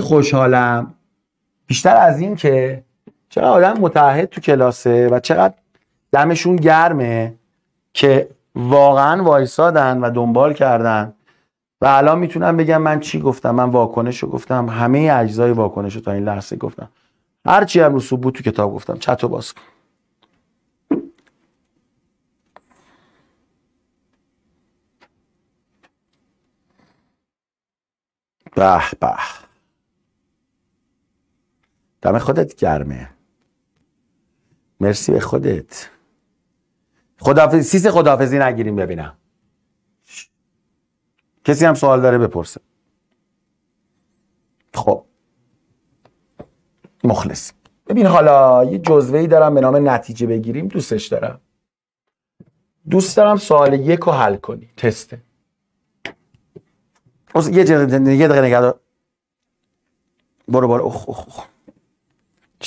خوشحالم. بیشتر از این که چقدر آدم متعهد تو کلاسه و چقدر دمشون گرمه که واقعا وایسادن و دنبال کردن. و الان می‌تونم بگم من چی گفتم؟ من واکنش رو گفتم. همه اجزای واکنش رو تا این لحظه گفتم. هرچی هم رسوب بود تو کتاب گفتم. چطور باز کن. به به. دم خودت گرمه. مرسی به خودت. خدافزی سیس خدافزی نگیریم ببینم. کسی هم سوال داره بپرسه. خب. مخلص. ببین حالا یه جزوه ای دارم به نام نتیجه بگیریم دوستش دارم. دوست دارم سوال یک رو حل کنی. تسته یه دقیقه نگه برو برو. اخ اخ اخ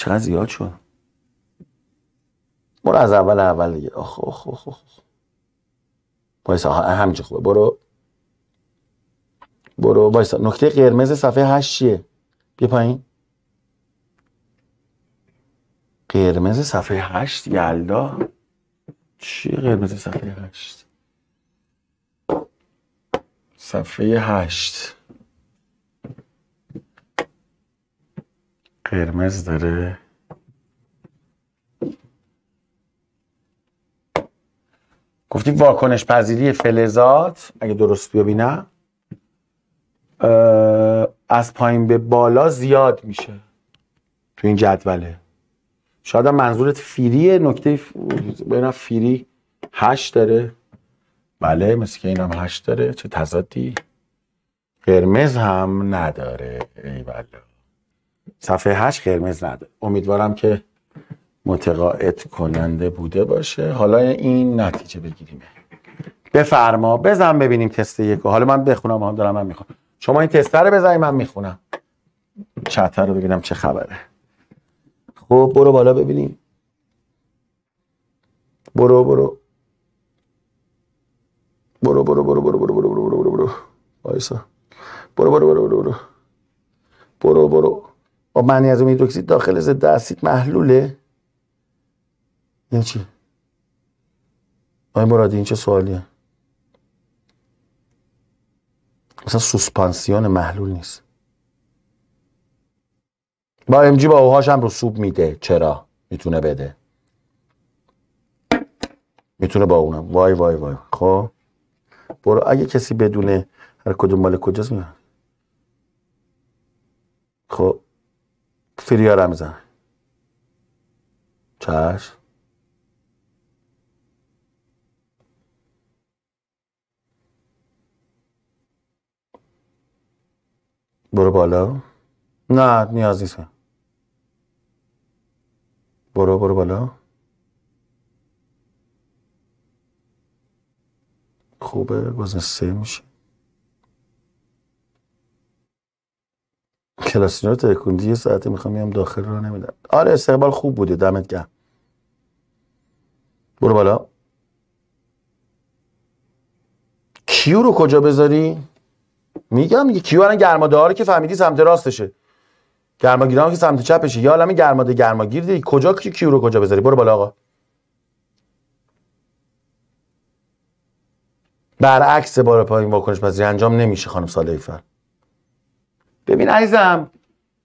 چقدر زیاد شد؟ برو از اول اول دیگه. اخ اخ اخ اخ بایسا همینجا خوبه. برو. برو بایسا نکته قرمز صفحه هشت چیه؟ بیا پایین. قرمز صفحه هشت یلدا چیه قرمز صفحه هشت؟ صفحه هشت. قرمز داره. گفتی واکنش پذیری فلزات اگه درست ببینم از پایین به بالا زیاد میشه تو این جدوله. شاید منظورت فیریه نکته بین فیری هشت داره. بله مثل که اینم هشت داره. چه تضادی؟ قرمز هم نداره ای بله صفحه هشت قرمز نداره امیدوارم که متقاعد کننده بوده باشه حالا این نتیجه بگیریم بفرما بزن ببینیم تست یک حالا من بخونم هم دارم من می‌خونم شما این تست رو بزنید من می‌خونم چتر رو ببینم چه خبره خب برو بالا ببینیم برو برو برو برو برو برو برو برو برو برو برو برو برو برو برو برو برو با معنی از هیدروکسید داخل ضد اسید محلوله. این چی؟ آقای مرادی این چه سوالیه؟ مثلا سوسپانسیون محلول نیست. با امجی با اوهاش هم رسوب میده. چرا؟ می‌تونه بده. می‌تونه با اونم. وای وای وای. خب. برو. اگه کسی بدونه هر کدوم مال کجاست میاد خب. فریا رو میزن چشم. برو بالا. نه نیاز نیست. برو برو بالا. خوبه وزن سه میشه کلاسینا رو ترکوندی یه ساعته می‌خوام میام داخل رو نمیدم. آره استقبال خوب بوده. دمت گرم. برو بالا. کیو رو کجا بذاری؟ میگم دیگه کیو. الان گرماداره که فهمیدی سمت راستشه. گرماگیرام که سمت چپشه. یا عالم گرماده گرماگیر دی. کجا کیو رو کجا بذاری؟ برو بالا آقا. برعکس بار پایین واکنش پذیری انجام نمیشه خانم ساله ایفر ببین عزیزم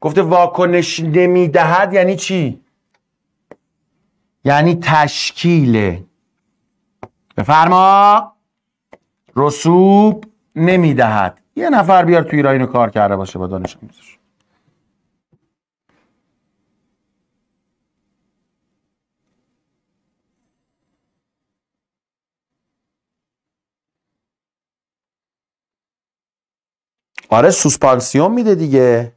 گفته واکنش نمی‌دهد یعنی چی؟ یعنی تشکیل بفرما. رسوب نمی‌دهد. یه نفر بیار توی اینو کار کرده باشه با دانش آموزش. آره سوسپانسیون میده دیگه.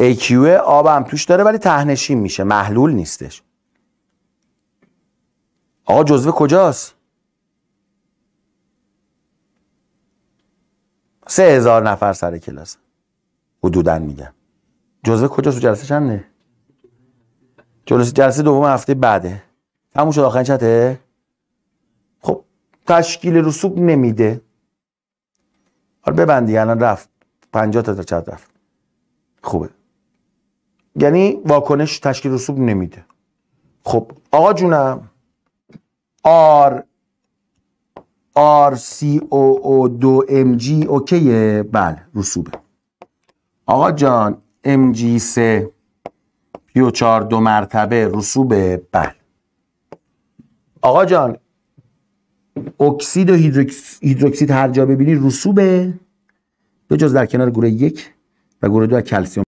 AQ آب هم توش داره ولی تهنشین میشه. محلول نیستش. آقا جزوه کجاست؟ سه هزار نفر سر کلاس. حدودا میگم. جزوه کجاست؟ جلسه چنده؟ جلسه جلسه دوم هفته بعده. تموم شد آخرین چته؟ خب تشکیل رسوب نمیده. حالا ببندی الان رفت. 50 تا چت رفت. یعنی واکنش تشکیل رسوب نمیده. خب آقا جونم. آر آر سی او او دو ام جی اوکیه. بله رسوبه. آقا جان Mg سه PO چار دو مرتبه رسوبه. بله. آقا جان اکسید و هیدروکس- هیدروکسید هر جا ببینی رسوبه. به جز در کنار گروه یک و گروه دو از کلسیم.